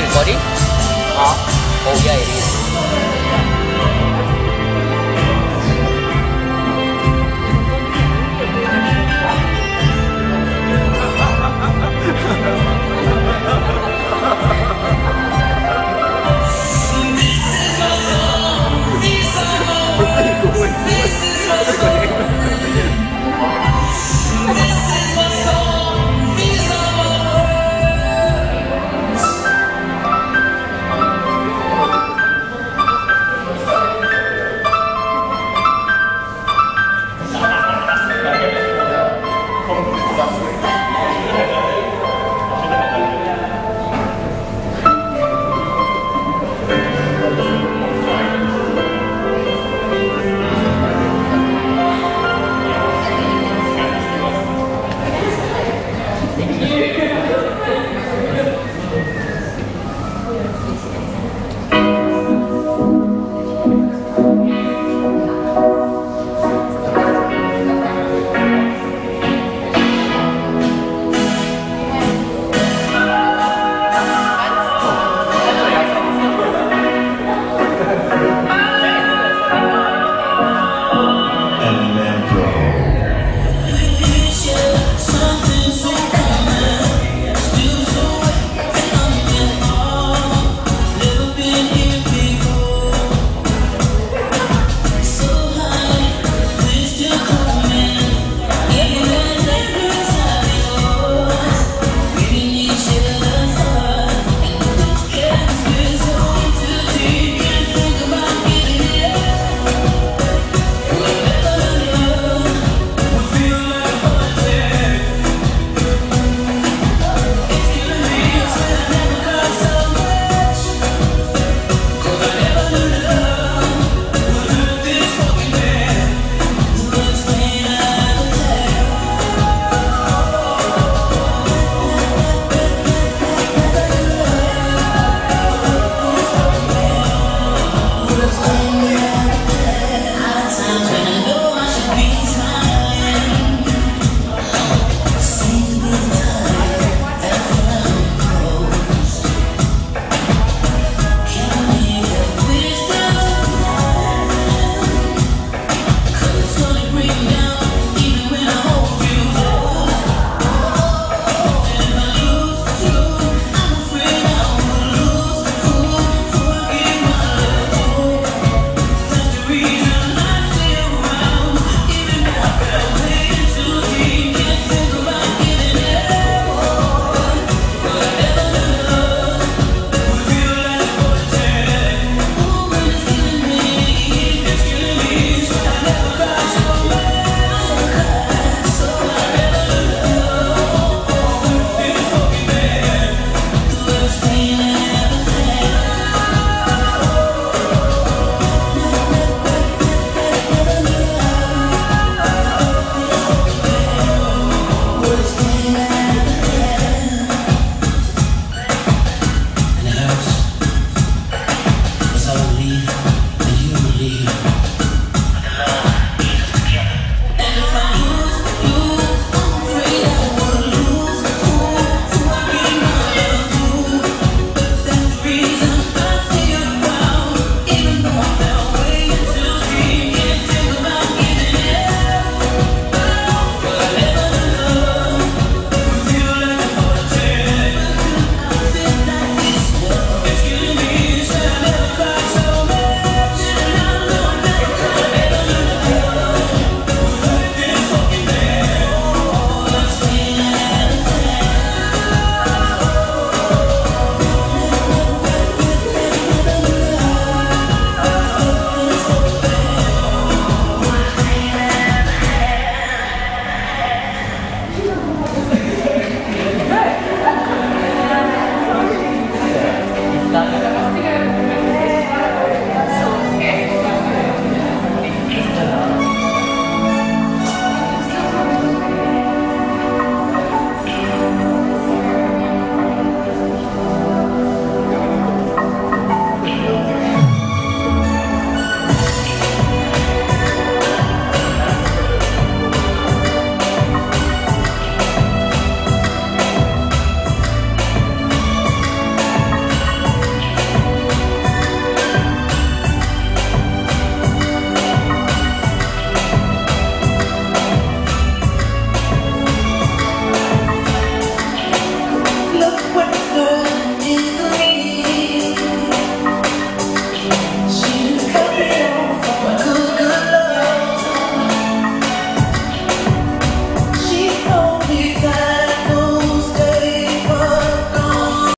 still recording? Oh yeah, it is.